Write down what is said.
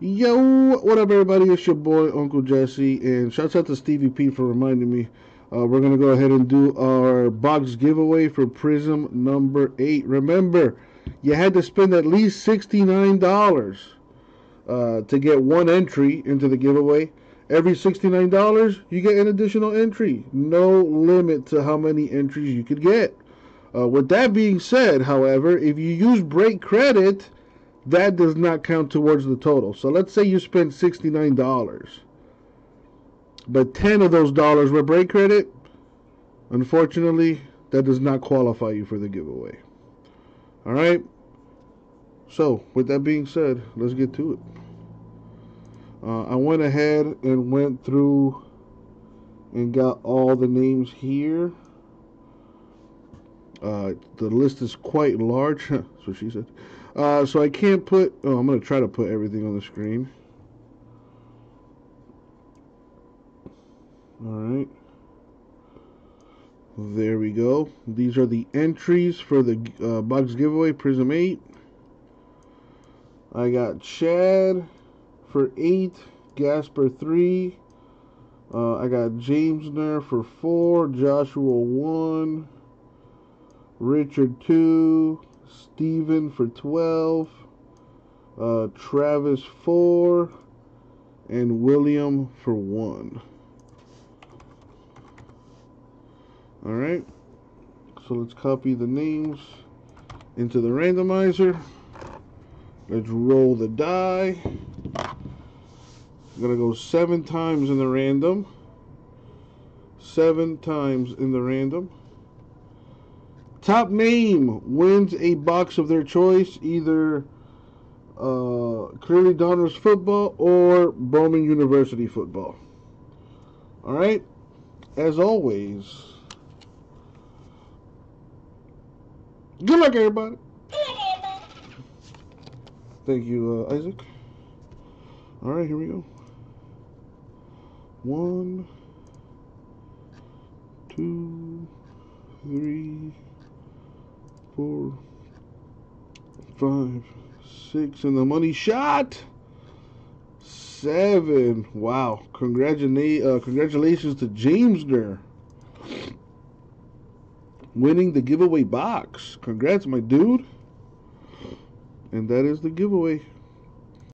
Yo, what up, everybody? It's your boy, Uncle Jesse, and shouts out to Stevie P for reminding me. Uh, we're to go ahead and do our box giveaway for Prizm number 8. Remember, you had to spend at least $69 uh, to get one entry into the giveaway. Every $69, you get an additional entry. No limit to how many entries you could get. Uh, with that being said, however, if you use break credit, that does not count towards the total. So let's say you spent $69, but 10 of those dollars were break credit. Unfortunately, that does not qualify you for the giveaway. All right. So, with that being said, let's get to it. Uh, I went ahead and went through and got all the names here. Uh, the list is quite large. That's what she said. Uh, so I can't put, oh, I'm to try to put everything on the screen. Alright. There we go. These are the entries for the uh, giveaway, Prizm 8. I got Chad for 8, Gasper 3. Uh, I got Jamesner for 4, Joshua 1, Richard 2, Steven for 12, uh, Travis 4, and William for 1. Alright, so let's copy the names into the randomizer. Let's roll the die. I'm going to go seven times in the random. Seven times in the random. Top name wins a box of their choice, either uh, Clearly Donruss football or Bowman University football. All right. As always, good luck, everybody. Thank you, uh, Isaac. All right, here we go. One, two, three four, five, six, and the money shot. Seven. Wow. Congratulate, uh, congratulations to James Ger. Winning the giveaway box. Congrats, my dude. And that is the giveaway.